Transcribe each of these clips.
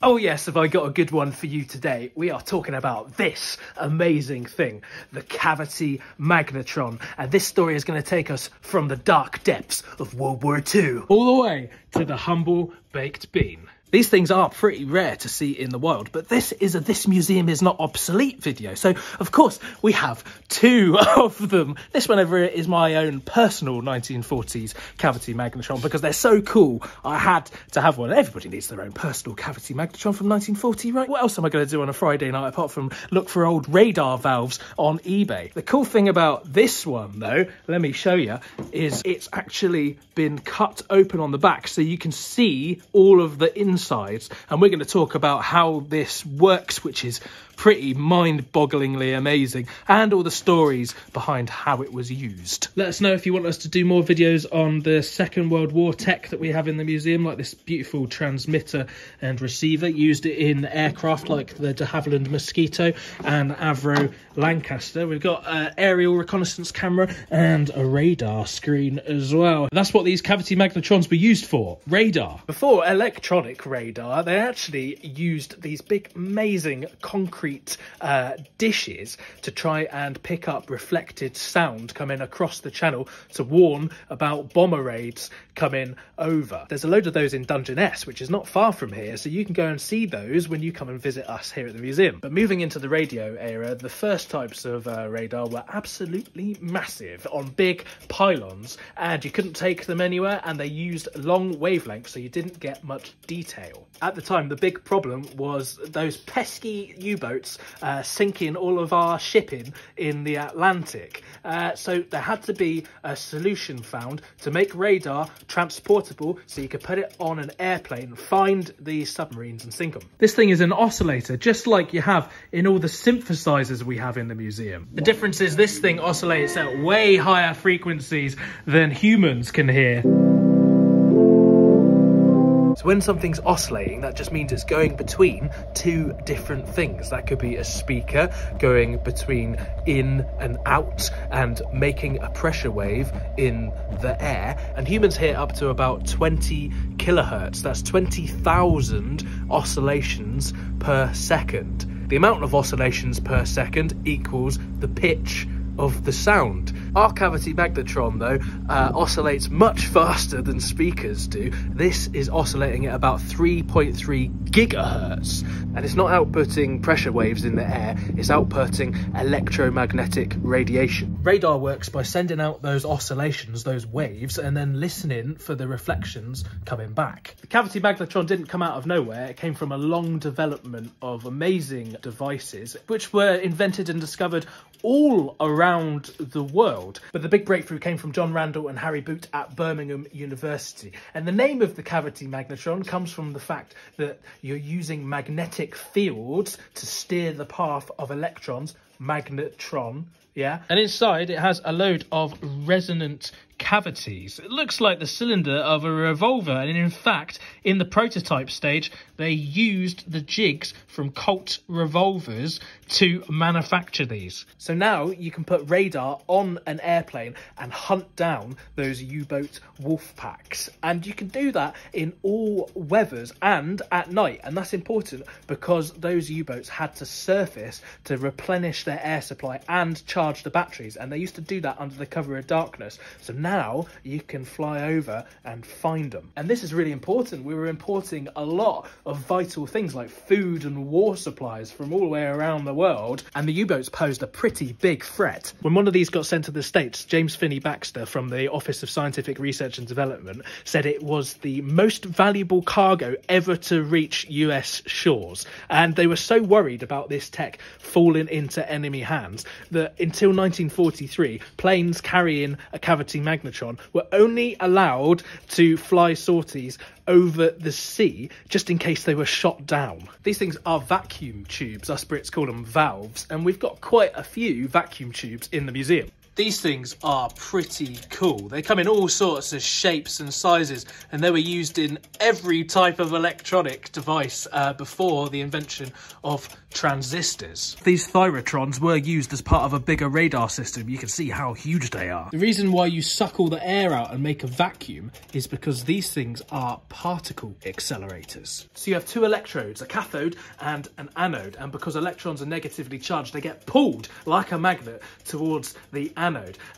Oh yes, have I got a good one for you today? We are talking about this amazing thing, the cavity magnetron. And this story is going to take us from the dark depths of World War II all the way to the humble baked bean. These things are pretty rare to see in the wild, but this is a This Museum is Not Obsolete video. So, of course, we have two of them. This one over here is my own personal 1940s cavity magnetron because they're so cool. I had to have one. Everybody needs their own personal cavity magnetron from 1940, right? What else am I going to do on a Friday night apart from look for old radar valves on eBay? The cool thing about this one, though, let me show you, is it's actually been cut open on the back so you can see all of the inside insides and we're going to talk about how this works which is pretty mind-bogglingly amazing and all the stories behind how it was used. Let us know if you want us to do more videos on the Second World War tech that we have in the museum like this beautiful transmitter and receiver used in aircraft like the de Havilland Mosquito and Avro Lancaster. We've got an aerial reconnaissance camera and a radar screen as well. That's what these cavity magnetrons were used for, radar. Before electronic radar, they actually used these big, amazing concrete uh, dishes to try and pick up reflected sound coming across the channel to warn about bomber raids coming over. There's a load of those in Dungeness, which is not far from here, so you can go and see those when you come and visit us here at the museum. But moving into the radio era, the first types of uh, radar were absolutely massive on big pylons, and you couldn't take them anywhere, and they used long wavelengths, so you didn't get much detail. At the time, the big problem was those pesky U-boats uh, sinking all of our shipping in the Atlantic. Uh, so there had to be a solution found to make radar transportable so you could put it on an airplane, find these submarines and sink them. This thing is an oscillator, just like you have in all the synthesizers we have in the museum. The difference is this thing oscillates at way higher frequencies than humans can hear. So when something's oscillating, that just means it's going between two different things. That could be a speaker going between in and out and making a pressure wave in the air. And humans hear up to about 20 kilohertz. That's 20,000 oscillations per second. The amount of oscillations per second equals the pitch of the sound. Our cavity magnetron, though, uh, oscillates much faster than speakers do. This is oscillating at about 3.3 gigahertz, and it's not outputting pressure waves in the air, it's outputting electromagnetic radiation. Radar works by sending out those oscillations, those waves, and then listening for the reflections coming back. The cavity magnetron didn't come out of nowhere, it came from a long development of amazing devices, which were invented and discovered all around the world. But the big breakthrough came from John Randall and Harry Boot at Birmingham University. And the name of the cavity magnetron comes from the fact that you're using magnetic fields to steer the path of electrons, magnetron, yeah? And inside it has a load of resonant cavities. It looks like the cylinder of a revolver, and in fact, in the prototype stage, they used the jigs from Colt revolvers to manufacture these. So now you can put radar on an airplane and hunt down those U-boat wolf packs. And you can do that in all weathers and at night. And that's important because those U-boats had to surface to replenish their air supply and charge the batteries. And they used to do that under the cover of darkness. So now you can fly over and find them. And this is really important. We were importing a lot of vital things like food and war supplies from all the way around the world. And the U-boats posed a pretty big threat. When one of these got sent to the States, James Phinney Baxter from the Office of Scientific Research and Development said it was the most valuable cargo ever to reach US shores. And they were so worried about this tech falling into enemy hands that until 1943, planes carrying a cavity magnetron were only allowed to fly sorties over the sea just in case they were shot down. These things are vacuum tubes, us Brits call them valves, and we've got quite a few vacuum tubes in the museum. These things are pretty cool. They come in all sorts of shapes and sizes, and they were used in every type of electronic device uh, before the invention of transistors. These thyratrons were used as part of a bigger radar system. You can see how huge they are. The reason why you suck all the air out and make a vacuum is because these things are particle accelerators. So you have two electrodes, a cathode and an anode, and because electrons are negatively charged, they get pulled like a magnet towards the anode.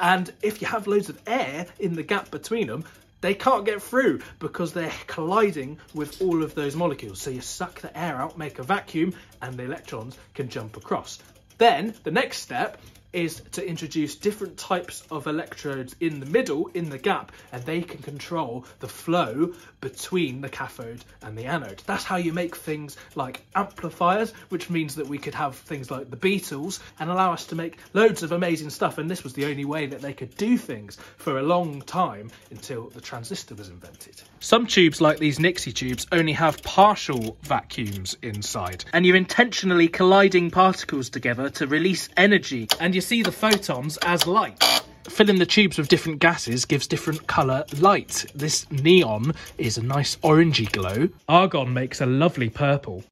And if you have loads of air in the gap between them, they can't get through because they're colliding with all of those molecules. So you suck the air out, make a vacuum, and the electrons can jump across. Then the next step is to introduce different types of electrodes in the middle, in the gap, and they can control the flow between the cathode and the anode. That's how you make things like amplifiers, which means that we could have things like the Beatles and allow us to make loads of amazing stuff. And this was the only way that they could do things for a long time until the transistor was invented. Some tubes like these Nixie tubes only have partial vacuums inside and you're intentionally colliding particles together to release energy and you see the photons as light. Filling the tubes with different gases gives different colour light. This neon is a nice orangey glow. Argon makes a lovely purple.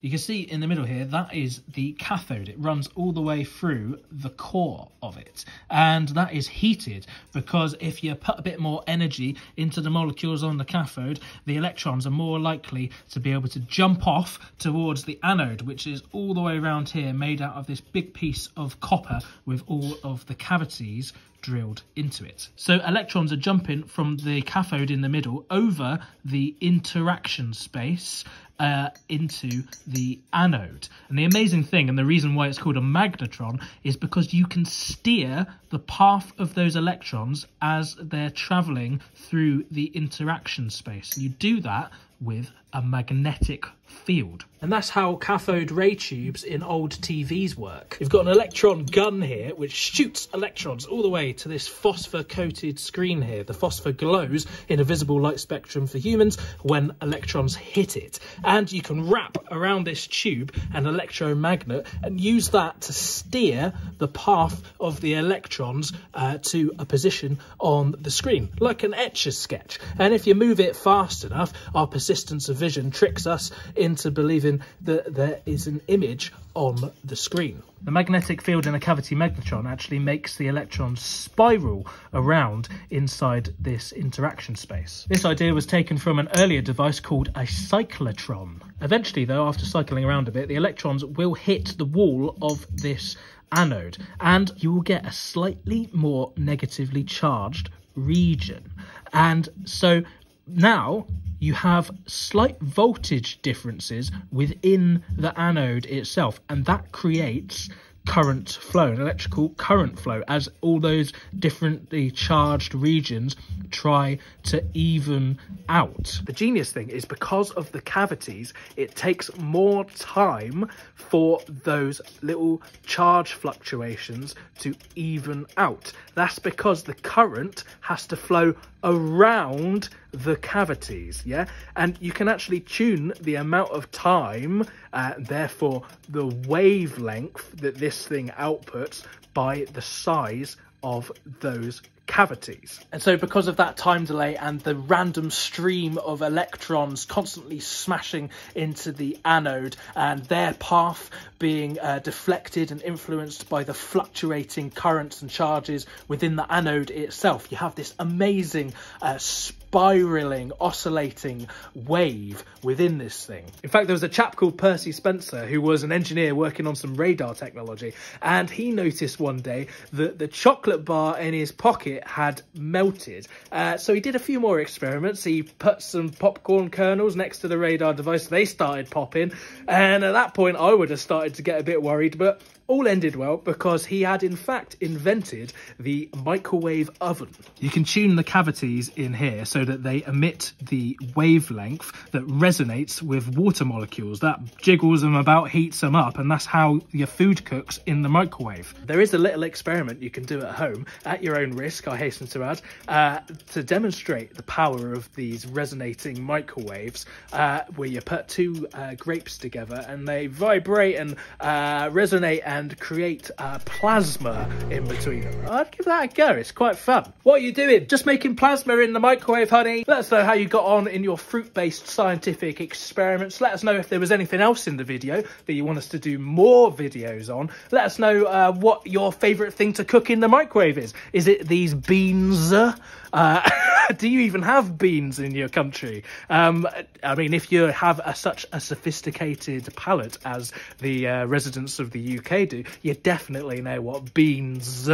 You can see in the middle here, that is the cathode. It runs all the way through the core of it. And that is heated because if you put a bit more energy into the molecules on the cathode, the electrons are more likely to be able to jump off towards the anode, which is all the way around here, made out of this big piece of copper with all of the cavities drilled into it. So electrons are jumping from the cathode in the middle over the interaction space uh, into the anode. And the amazing thing, and the reason why it's called a magnetron, is because you can steer the path of those electrons as they're traveling through the interaction space. You do that with a magnetic field. And that's how cathode ray tubes in old TVs work. You've got an electron gun here, which shoots electrons all the way to this phosphor-coated screen here. The phosphor glows in a visible light spectrum for humans when electrons hit it. And you can wrap around this tube an electromagnet and use that to steer the path of the electrons uh, to a position on the screen, like an Etch A Sketch. And if you move it fast enough, our persistence of vision tricks us into believing that there is an image on the screen. The magnetic field in a cavity magnetron actually makes the electrons spiral around inside this interaction space. This idea was taken from an earlier device called a cyclotron. Eventually though, after cycling around a bit, the electrons will hit the wall of this anode and you will get a slightly more negatively charged region. And so now you have slight voltage differences within the anode itself and that creates current flow, an electrical current flow, as all those differently charged regions try to even out. The genius thing is because of the cavities, it takes more time for those little charge fluctuations to even out. That's because the current has to flow around the cavities, yeah? And you can actually tune the amount of time, uh, therefore the wavelength that this thing outputs by the size of those cavities. And so because of that time delay and the random stream of electrons constantly smashing into the anode and their path being uh, deflected and influenced by the fluctuating currents and charges within the anode itself, you have this amazing uh, spiraling, oscillating wave within this thing. In fact, there was a chap called Percy Spencer who was an engineer working on some radar technology, and he noticed one day that the chocolate bar in his pocket had melted. Uh, so he did a few more experiments. He put some popcorn kernels next to the radar device. They started popping, and at that point, I would have started to get a bit worried, but all ended well because he had in fact invented the microwave oven. You can tune the cavities in here so that they emit the wavelength that resonates with water molecules. That jiggles them about, heats them up, and that's how your food cooks in the microwave. There is a little experiment you can do at home at your own risk, I hasten to add, uh, to demonstrate the power of these resonating microwaves uh, where you put two uh, grapes together and they vibrate and uh, resonate and create uh, plasma in between them. I'd give that a go. It's quite fun. What are you doing? Just making plasma in the microwave, honey. Let us know how you got on in your fruit-based scientific experiments. Let us know if there was anything else in the video that you want us to do more videos on. Let us know uh, what your favourite thing to cook in the microwave is. Is it these beans? Uh, do you even have beans in your country? Um, I mean, if you have a, such a sophisticated palate as the uh, residents of the UK do, you definitely know what beans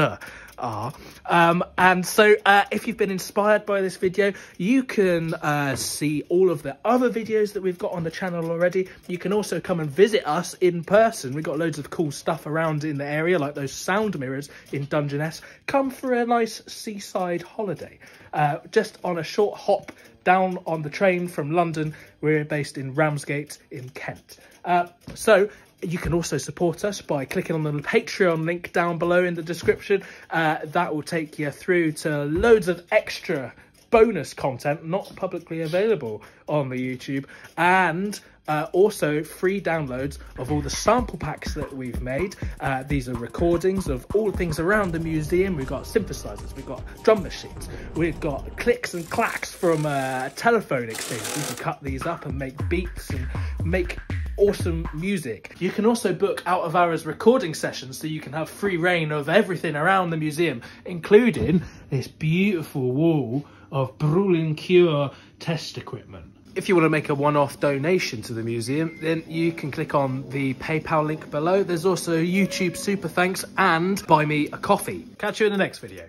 are. Um, and so uh, if you've been inspired by this video, you can uh, see all of the other videos that we've got on the channel already. You can also come and visit us in person. We've got loads of cool stuff around in the area, like those sound mirrors in Dungeness. Come for a nice seaside holiday. Uh, just on a short hop down on the train from London. We're based in Ramsgate in Kent. Uh, so you can also support us by clicking on the Patreon link down below in the description. Uh, that will take you through to loads of extra bonus content not publicly available on the YouTube and uh, also free downloads of all the sample packs that we've made. Uh, these are recordings of all things around the museum. We've got synthesizers, we've got drum machines, we've got clicks and clacks from a telephone exchange. You can cut these up and make beats and make awesome music. You can also book out of hours recording sessions so you can have free reign of everything around the museum, including this beautiful wall of Brüel Kjær test equipment. If you want to make a one-off donation to the museum, then you can click on the PayPal link below. There's also YouTube super thanks and buy me a coffee. Catch you in the next video.